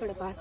थोड़ा पास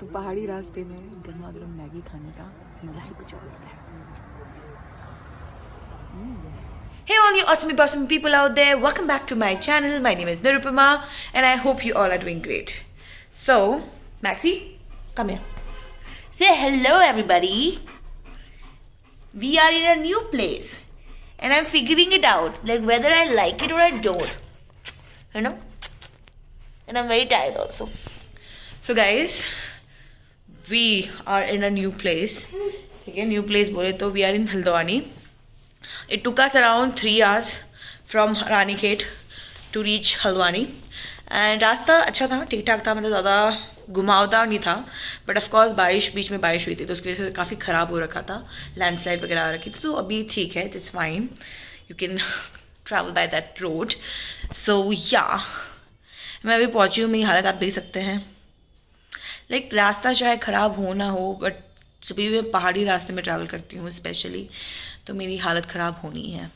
तो पहाड़ी रास्ते में गर्मा गर्म मैगी खाने का मज़ा ही कुछ और होता है Hey all you awesome awesome people out there, welcome back to my channel. My name is Nirupama and I hope you all are doing great. So, Maxi, come here. Say hello everybody. We are in a new place and I'm figuring it out like whether I like it or I don't. You know? And I'm very tired also. So guys, we are in a new place. ठीक है new place बोले तो we are in Haldwani It took us around three hours from Ranikhet to reach Haldwani and रास्ता अच्छा था ठीक ठाक था मतलब ज़्यादा घुमावदार नहीं था बट ऑफकोर्स बारिश बीच में बारिश हुई थी तो उसकी वजह से काफ़ी ख़राब हो रखा था लैंडस्लाइड वगैरह आ रखी थी तो अभी ठीक है it's fine you can travel by that road so yeah मैं अभी पहुँची हूँ मेरी हालत आप देख सकते हैं। लाइक like, रास्ता चाहे ख़राब हो ना हो बट जब भी मैं पहाड़ी रास्ते में ट्रैवल करती हूँ स्पेशली तो मेरी हालत ख़राब होनी है।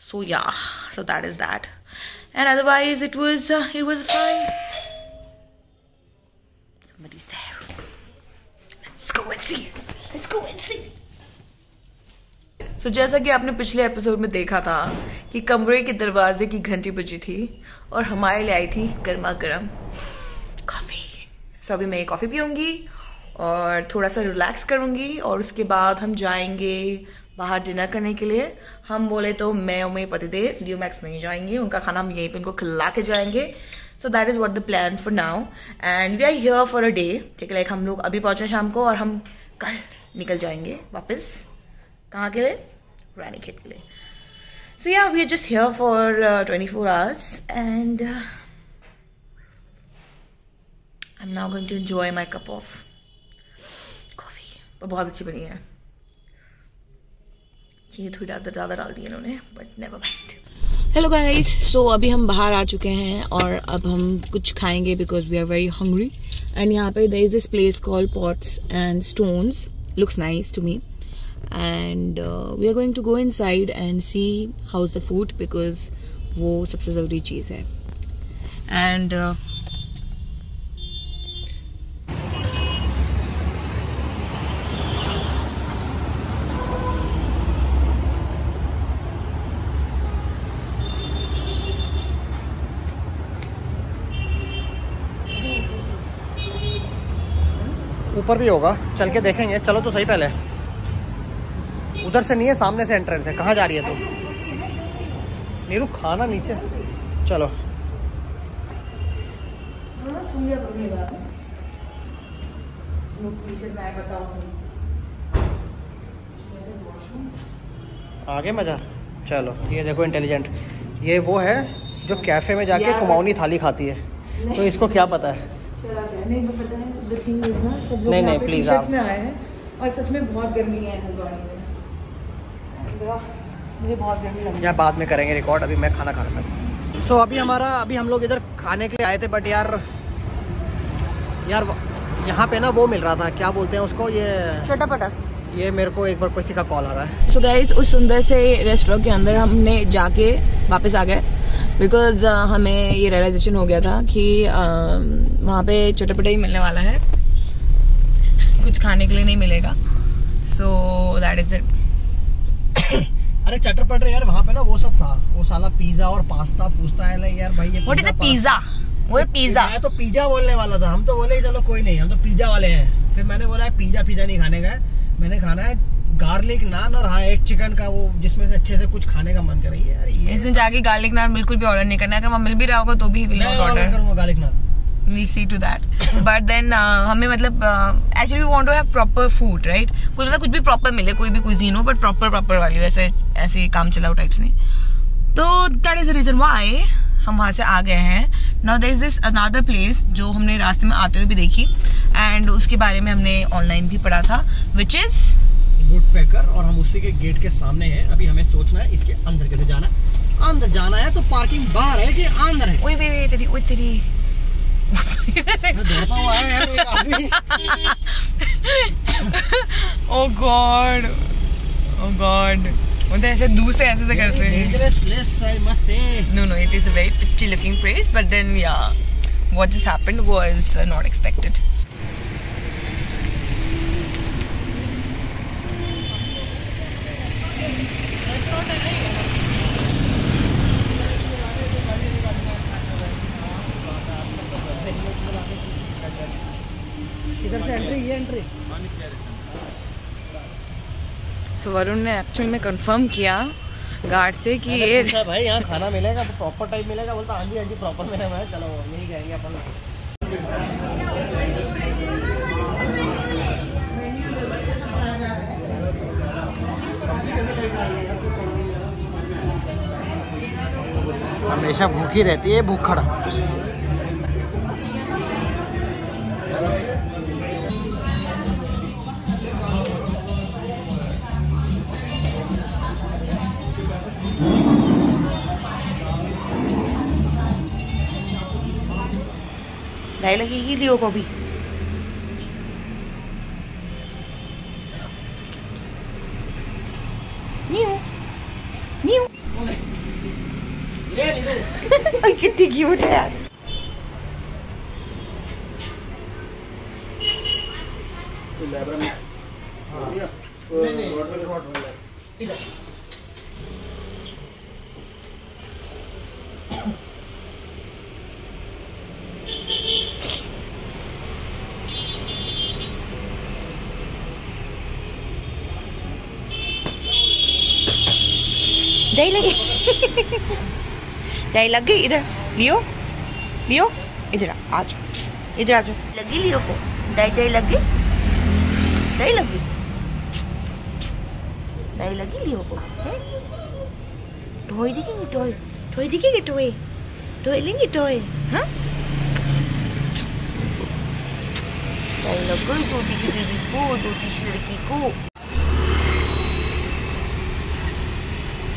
So yeah so that is that and otherwise it was it was fine let's go and see. Let's go and see. So so, जैसा कि आपने पिछले एपिसोड में देखा था कि कमरे के दरवाजे की घंटी बजी थी और हमारे लिए आई थी गर्मा गर्म कॉफ़ी सो so, अभी मैं कॉफ़ी पीऊँगी और थोड़ा सा रिलैक्स करूँगी और उसके बाद हम जाएँगे बाहर डिनर करने के लिए। हम बोले तो मैं और मेरे पतिदेव वीडियो मैक्स नहीं जाएँगे उनका खाना हम यहीं पे उनको खिला के जाएँगे। So that is what the plan for now and we are here for a day ठीक है? लाइक हम लोग अभी पहुँचे शाम को और हम कल निकल जाएँगे वापस। कहाँ के लिए? रानी खेत के लिए so yeah we are just here for twenty four hours and I am now going to enjoy my cup of coffee वो बहुत अच्छी बनी है। चीज़ें थोड़ी ज़्यादा ज़्यादा डाल दी इन्होंने but never mind hello guys so अभी हम बाहर आ चुके हैं और अब हम कुछ खाएँगे because we are very hungry and यहाँ पे there is this place call pots and stones looks nice to me and we are going to go inside and see how's the food because वो सबसे ज़रूरी चीज़ है and ऊपर भी होगा। चल के देखेंगे। चलो तो सही पहले। उधर से नहीं है सामने से एंट्रेंस है। कहाँ जा रही है तू? नीरू खाना नीचे। चलो। आगे मज़ा? चलो ये देखो इंटेलिजेंट ये वो है जो कैफ़े में जाके कुमाऊनी थाली खाती है। तो इसको क्या पता है? नहीं है नहीं। प्लीज़ आप। में आए हैं और सच में बहुत गर्मी है हल्द्वानी मुझे बहुत गर्मी लग या बाद में करेंगे रिकॉर्ड अभी मैं खाना खाना मैं सो अभी हमारा अभी हम लोग इधर खाने के लिए आए थे बट यार यार यहाँ पे ना वो मिल रहा था क्या बोलते हैं उसको ये छोटा पटा ये मेरे को एक बार किसी का कॉल आ रहा है। सो so गाइस उस सुंदर से रेस्टोरेंट के अंदर हमने जाके वापस आ गए बिकॉज़ uh, हमें ये रियलाइजेशन हो गया था कि uh, वहाँ पे चटपटे ही मिलने वाला है। कुछ खाने के लिए नहीं मिलेगा। सो दैट इज़ इट अरे चटर पटर यार वहाँ पे ना वो सब था। वो साला पिज्जा और पास्ता पूछता है यार भाई ये पिज्जा वो पिज्जा मैं तो पिज्जा बोलने वाला था। हम तो बोले चलो कोई नहीं हम तो पिज्जा वाले हैं। फिर मैंने बोला है पिज्जा पिज्जा नहीं खाने का मैंने खाना है गार्लिक नान और हाँ एक चिकन का वो जिसमें से अच्छे से कुछ खाने का मन कर। रही है यार ये इस दिन जाके गार्लिक नान बिल्कुल भी ऑर्डर नहीं करना है। अगर वहाँ मिल भी रहा होगा तो भी ऑर्डर करूँगा garlic naan see to that. But then uh, हमें मतलब actually want to have proper food right कुछ मतलब कुछ भी प्रॉपर मिले कोई भी कुजीन हो बट प्रॉपर प्रॉपर वाली ऐसे ऐसे काम चलाओ टाइप्स नहीं। तो that is the reason why हम वहाँ से आ गए हैं। Now there is this another place जो हमने रास्ते में आते हुए भी देखी एंड उसके बारे में हमने ऑनलाइन भी पढ़ा था विच इज़ वुड पैकर और हम उसी के गेट के सामने हैं। अभी हमें सोचना है इसके अंदर कैसे जाना है। अंदर जाना है तो पार्किंग बाहर है कि अंदर है? ओए वे तेरी ओए तेरी। दौड़ता हुआ है यार एक आदमी ओ गॉड ओ गॉड वो तो ऐसे दूर से ऐसे से करते हैं dangerous place I must say No, no, it is a very pretty looking place, but then yeah. what just happened was uh, not expected. Varun ने एक्चुअल में कंफर्म किया गार्ड से कि ये भाई यहाँ खाना मिलेगा तो प्रॉपर टाइप मिलेगा? बोलता हाँ जी हाँ जी प्रॉपर मिलेगा मैं चलो यही जाएँगे अपन हमेशा भूखी रहती है भूख खड़ा लाई लगेगी लियो को भी। कितनी क्यूट है यार। दही लगी दही लग गई इधर लियो लियो इधर आ जाओ इधर आ जाओ लगी लियो को दही दही लग गई दही लग दही लगी लियो को हैं? टोय दिखेंगे टोय टोय दिखेंगे टोय टोय लेंगे टोय हाँ दही लग गई छोटी सी बेबी को छोटी सी लड़की को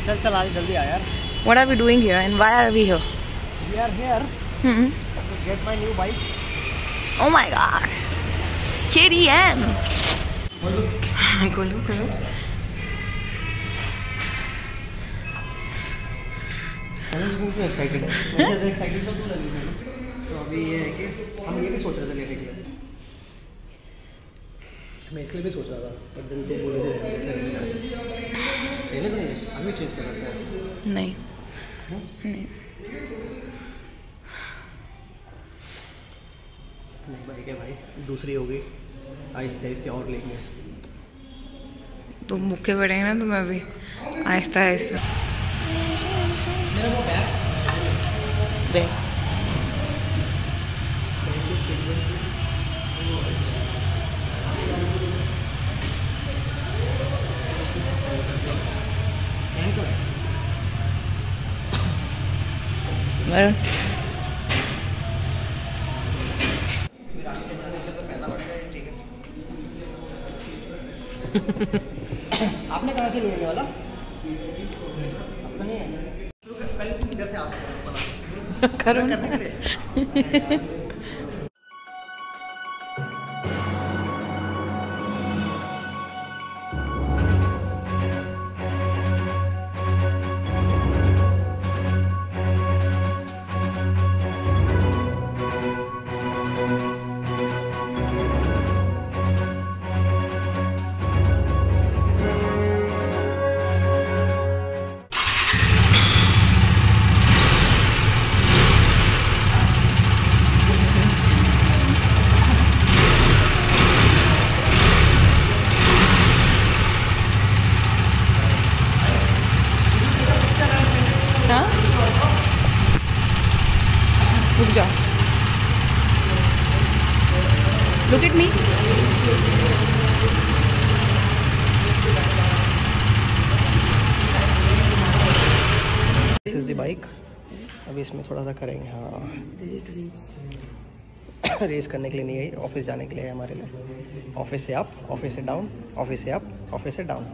चल चल आज जल्दी आ यार What are we doing here and why are we here? We are here Hmm. To get my new bike Oh my god. KDM. खोलो खोलो एक्साइटेड है वैसे एक्साइटेड तो तू लगी थी सो अभी ये है कि हम ये भी सोच रहे थे लेने के लिए मैं इसके लिए भी सोच रहा था पर दिन तो बोले नहीं अभी चेंज कर सकते है? नहीं। नहीं। भाई क्या भाई। दूसरी होगी आहिस्ते आहिस्ते और लेंगे। तुम ना तो अभी। भी आहिस्ता। आहिस्ता बैग। आपने कहाँ से लिया ये वाला? पहले तुम इधर से आ सकते हो? करो करने इसमें थोड़ा सा करेंगे हाँ। रेस करने के लिए नहीं आई ऑफ़िस जाने के लिए हमारे लिए। ऑफ़िस से आप ऑफ़िस से डाउन ऑफ़िस से आप ऑफ़िस से डाउन